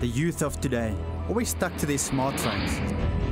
The youth of today always stuck to their smartphones.